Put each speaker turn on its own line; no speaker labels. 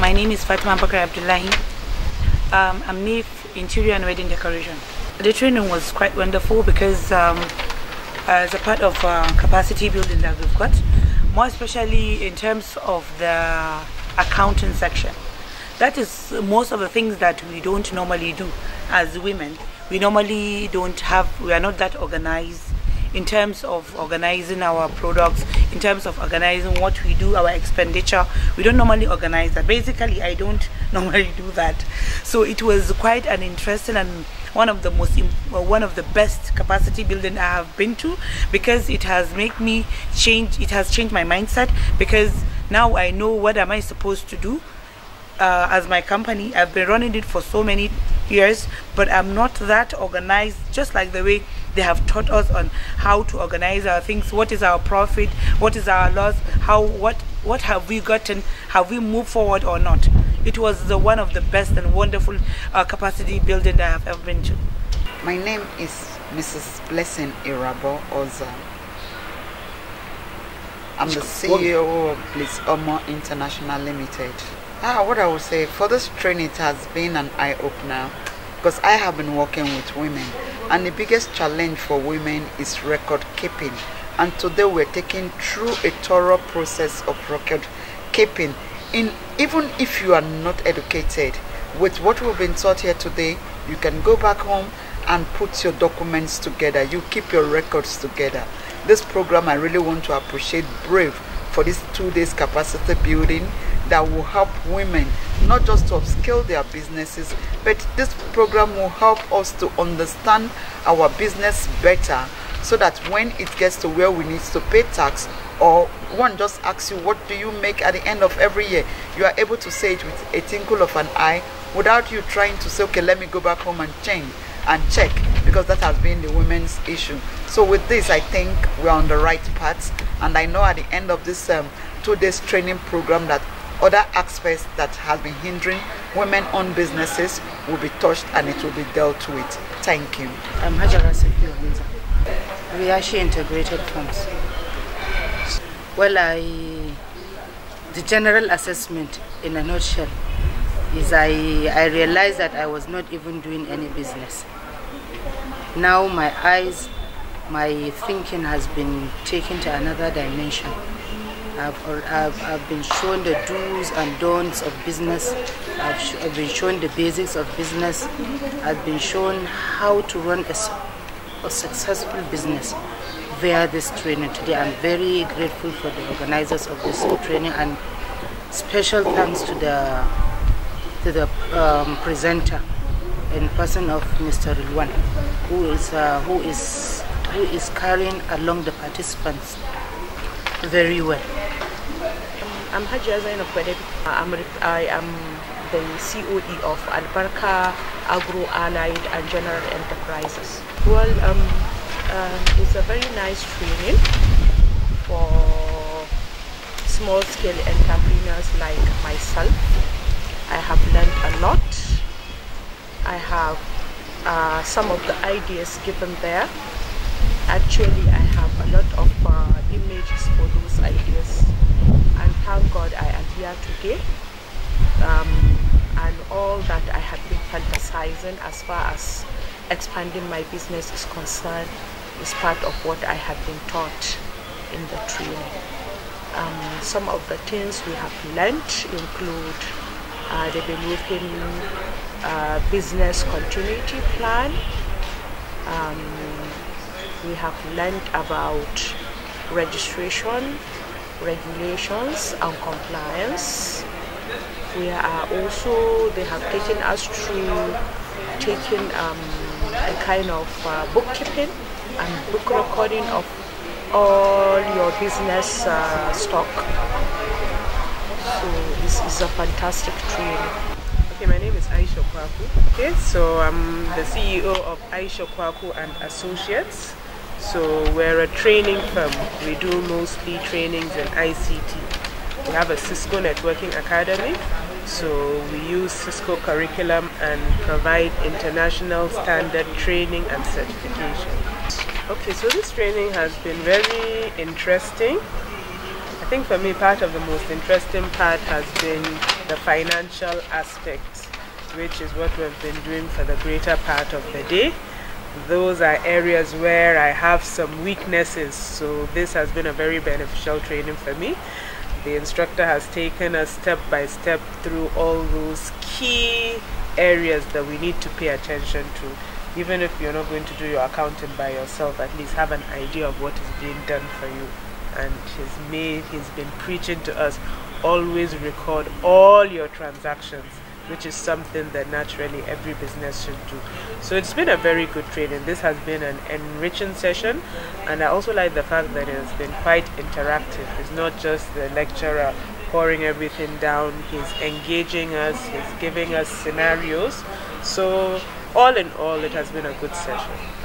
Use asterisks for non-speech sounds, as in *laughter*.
My name is Fatima Bakar Abdullahi. Um, I'm NIF Interior and Wedding Decoration. The training was quite wonderful because um, as a part of uh, capacity building that we've got, more especially in terms of the accounting section. That is most of the things that we don't normally do as women. We normally don't have, we are not that organized in terms of organizing our products, in terms of organizing what we do, our expenditure. We don't normally organize that. Basically, I don't *laughs* normally do that. So it was quite an interesting and one of the most one of the best capacity building I have been to because it has made me change it has changed my mindset because now I know what am I supposed to do uh, as my company I've been running it for so many years but I'm not that organized just like the way they have taught us on how to organize our things what is our profit what is our loss how what what have we gotten have we moved forward or not it was the one of the best and wonderful uh, capacity building that I have ever been to.
My name is Mrs. Blessing Irabo Oza. I'm the CEO of Bliss Omo International Limited. Ah, what I would say for this training, it has been an eye opener because I have been working with women, and the biggest challenge for women is record keeping. And today we're taking through a thorough process of record keeping. In even if you are not educated with what we've been taught here today you can go back home and put your documents together. You keep your records together. This program i really want to appreciate brave for this two days capacity building that will help women not just to upskill their businesses but this program will help us to understand our business better so that when it gets to where we need to pay tax or one just asks you what do you make at the end of every year? You are able to say it with a twinkle of an eye without you trying to say okay let me go back home and change and check because that has been the women's issue. So with this i think we're on the right path. And i know at the end of this um, two days training program that other aspects that have been hindering women-owned businesses will be touched and it will be dealt with thank you
i'm hajara Safiya we actually integrated firms well, I the general assessment in a nutshell is I, I realized that I was not even doing any business. Now my eyes, my thinking has been taken to another dimension. I've, I've, I've been shown the do's and don'ts of business. I've, I've been shown the basics of business. I've been shown how to run a, a successful business via this training today. I'm very grateful for the organizers of this training and special thanks to the to the um, presenter in person of Mr. Rilwan, who is uh, who is who is carrying along the participants very well.
I'm Hajia Zainab I'm I am the COE of Albarka Agro Allied and General Enterprises. Well, um, um, it's a very nice training for small scale entrepreneurs like myself. I have learned a lot. I have uh, some of the ideas given there. Actually, I have a lot of uh, images for those ideas. And thank God I am here today. Um, and all that I have been fantasizing as far as expanding my business is concerned is part of what I have been taught in the training. Um, some of the things we have learned include uh, developing a business continuity plan. Um, we have learned about registration, regulations and compliance. We are also, they have taken us through taking um, a kind of uh, bookkeeping and book recording of all your business uh, stock. So this is a fantastic training.
Okay, my name is Aisha Kwaku. Okay, so I'm the CEO of Aisha Kwaku and Associates. So we're a training firm. We do mostly trainings in ICT. We have a Cisco Networking Academy. So we use Cisco curriculum and provide international standard training and certification. Okay, so this training has been very interesting. I think for me, part of the most interesting part has been the financial aspect, which is what we've been doing for the greater part of the day. Those are areas where I have some weaknesses, so this has been a very beneficial training for me. The instructor has taken us step by step through all those key areas that we need to pay attention to. Even if you're not going to do your accounting by yourself, at least have an idea of what is being done for you. And he's made, he's been preaching to us always record all your transactions which is something that naturally every business should do. So it's been a very good training. This has been an enriching session, and I also like the fact that it has been quite interactive. It's not just the lecturer pouring everything down, he's engaging us, he's giving us scenarios. So, all in all, it has been a good session.